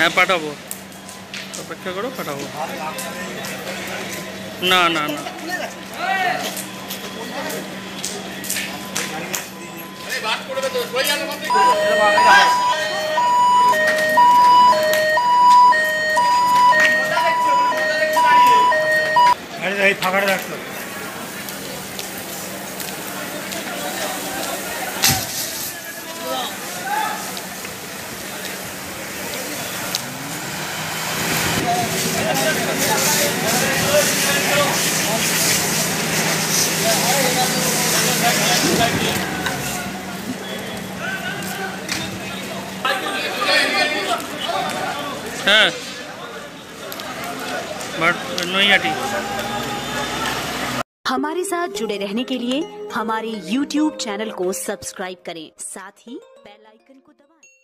হ্যাঁ পাঠাবো। অপেক্ষা করো পাঠাবো। না না না। এই ফাঁকাটা রাখতো हमारे साथ जुड़े रहने के लिए हमारे YouTube चैनल को सब्सक्राइब करें। साथ ही बेल आइकन को दबाएँ।